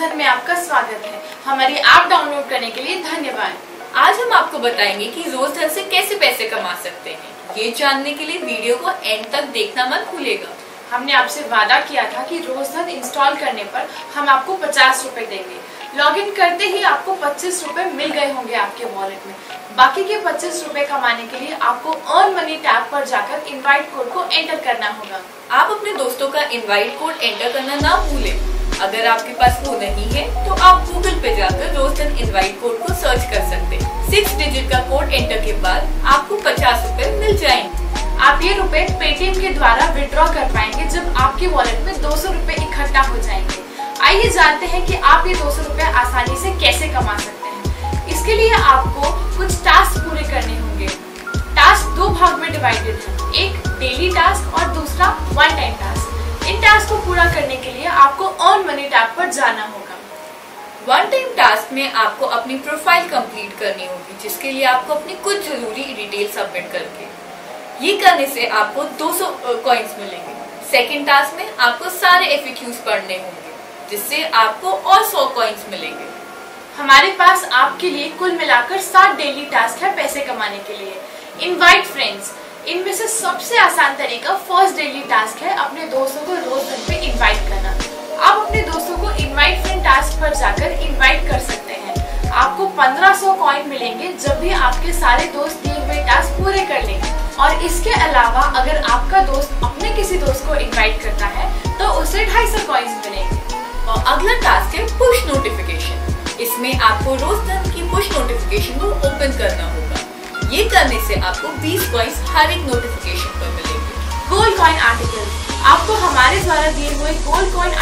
रोजधन में आपका स्वागत है। हमारी ऐप डाउनलोड करने के लिए धन्यवाद। आज हम आपको बताएँगे कि रोज धन से कैसे पैसे कमा सकते हैं। ये जानने के लिए वीडियो को एंड तक देखना मत भूलेगा हमने आपसे वादा किया था कि रोज धन इंस्टॉल करने पर हम आपको पचास रूपए देंगे। लॉगिन करते ही आपको पच्चीस रूपए मिल गए होंगे आपके वॉलेट में। बाकी के पच्चीस रूपए कमाने के लिए आपको अर्न मनी टैब पर जाकर इनवाइट कोड को एंटर करना होगा। आप अपने दोस्तों का इनवाइट कोड एंटर करना ना भूलें। अगर आपके पास वो नहीं है तो आप गूगल पे जाकर रोस्टन इनवाइट कोड को सर्च कर सकते हैं। सिक्स डिजिट का कोड एंटर के बाद आपको पचास रूपए मिल जाएँगे। आप ये रुपए पेटीएम के द्वारा विड्रॉ कर पाएँगे जब आपके वॉलेट में दो सौ रूपए इकट्ठा हो जाएँगे। आइए जानते हैं कि आप ये दो सौ रूपए आसानी से कैसे कमा सकते हैं। इसके लिए आपको कुछ टास्क पूरे करने होंगे। टास्क दो भाग में डिवाइडेड है। एक डेली टास्क और दूसरा वन टाइम टास्क इन टास्क को पूरा करने के लिए आपको अर्न मनी टैब पर जाना होगा। वन टाइम टास्क में आपको अपनी प्रोफ़ाइल कंप्लीट करनी होगी, जिसके लिए आपको अपनी कुछ ज़रूरी डिटेल सबमिट करके। ये करने से आपको 200 कॉइन्स मिलेंगे। सेकेंड टास्क में आपको सारे एफ़ पढ़ने होंगे, जिससे आपको और 100 कॉइन्स मिलेंगे। हमारे पास आपके लिए कुल मिलाकर सात डेली टास्क है पैसे कमाने के लिए। इनवाइट फ्रेंड्स इनमें से सबसे आसान तरीका फ़र्स्ट डेली टास्क है अपने दोस्तों को रोज घर पे इनवाइट करना। आप अपने दोस्तों को इनवाइट फ्रेंड टास्क पर जाकर इनवाइट कर सकते हैं। आपको 1500 कॉइन मिलेंगे जब भी आपके सारे दोस्त दिए हुए टास्क पूरे कर लेंगे और इसके अलावा अगर आपका दोस्त अपने किसी दोस्त को इनवाइट करता है तो उसे ढाई सौ कॉइन्स मिलेंगे। और अगला टास्क है पुश नोटिफिकेशन इसमें आपको रोज धन की पुश नोटिफिकेशन को ओपन करना होगा। ये करने से आपको 20 कॉइन्स हर एक नोटिफिकेशन पर मिलेंगे। गोल्ड कॉइन आर्टिकल आपको हमारे द्वारा दिए हुए गोल्ड कॉइन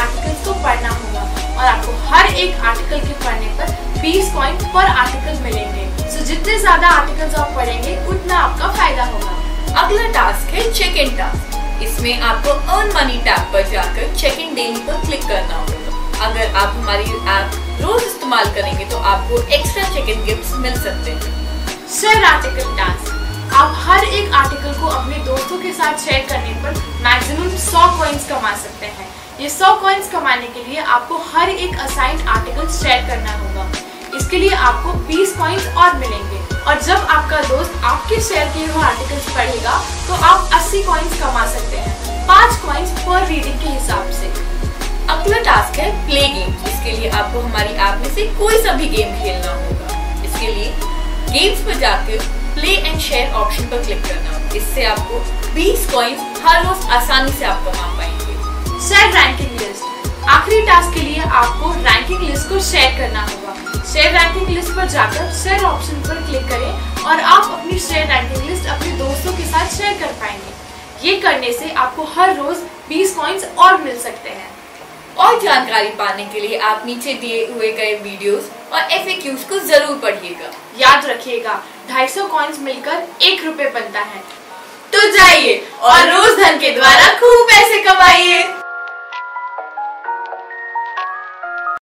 एक आर्टिकल के पढ़ने पर 20 कॉइन पर आर्टिकल मिलेंगे। सो जितने ज़्यादा आर्टिकल्स आप पढ़ेंगे, उतना आपका फ़ायदा होगा। अगला टास्क है चेक इन टास्क इसमें आपको अर्न मनी टैब पर जाकर चेक इन डेली पर क्लिक करना होगा। अगर आप हमारी ऐप रोज इस्तेमाल करेंगे तो आपको एक्स्ट्रा चेक इन गिफ्ट मिल सकते हैं। सर आर्टिकल टास्क आप हर एक आर्टिकल को अपने दोस्तों के साथ शेयर करने पर मैक्सिमम 100 कॉइन्स कमा सकते हैं। ये 100 कॉइन्स कमाने के लिए आपको हर एक असाइंड आर्टिकल शेयर करना होगा। इसके लिए आपको 20 कॉइन्स और मिलेंगे। और जब आपका दोस्त आपके शेयर किए हुए आर्टिकल्स पढ़ेगा तो आप 80 कॉइन्स कमा सकते हैं। पाँच कॉइन्स पर रीडिंग के हिसाब से। अगला टास्क है प्ले गेम इसके लिए आपको हमारी ऐप में से कोई सा भी गेम खेलना होगा। इसके लिए गेम्स पर जाकर पर क्लिक करना। इससे आपको 20 कॉइन्स हर रोज आसानी से आप कमा पाएँगे। शेयर रैंकिंग लिस्ट आखिरी टास्क के लिए आपको रैंकिंग लिस्ट को शेयर करना होगा। शेयर रैंकिंग लिस्ट पर जाकर शेयर ऑप्शन पर क्लिक करें और आप अपनी शेयर रैंकिंग लिस्ट अपने दोस्तों के साथ शेयर कर पाएँगे। ये करने से आपको हर रोज 20 कॉइन्स और मिल सकते हैं। और जानकारी पाने के लिए आप नीचे दिए हुए गए वीडियोस और एफ़ को ज़रूर पढ़िएगा। याद रखिएगा 250 कॉइन्स मिलकर एक रुपए बनता है। तो जाइए और रोज धन के द्वारा खूब पैसे कमाइए।